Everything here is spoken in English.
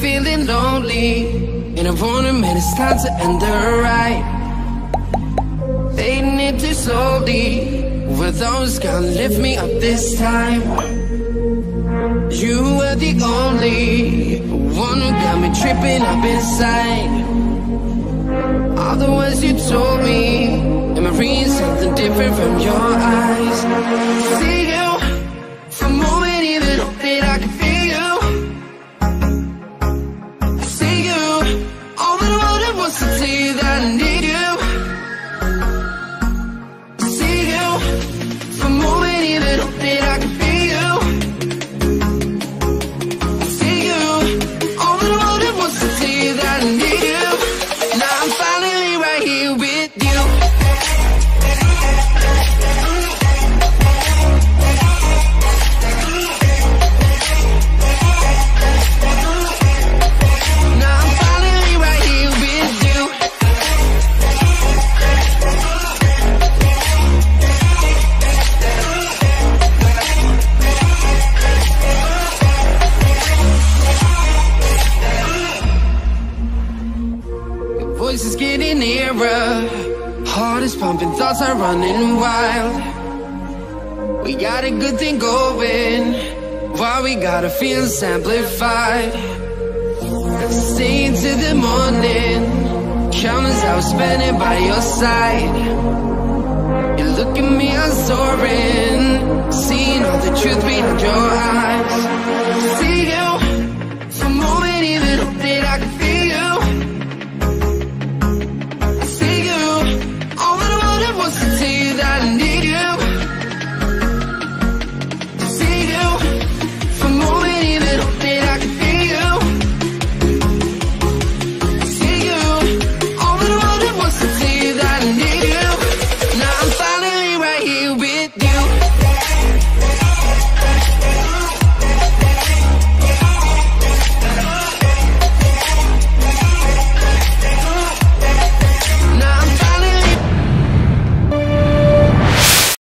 feeling lonely. And I wanna man it's time to end the ride. Fading into slowly Were those gonna lift me up this time. You were the only one who got me tripping up inside. All the words you told me Am I reading something different from your eyes? Getting nearer. Heart is pumping, thoughts are running wild. We got a good thing going. Why we gotta feel amplified? Stay into the morning. Countless hours spending by your side. You look at me, I'm soaring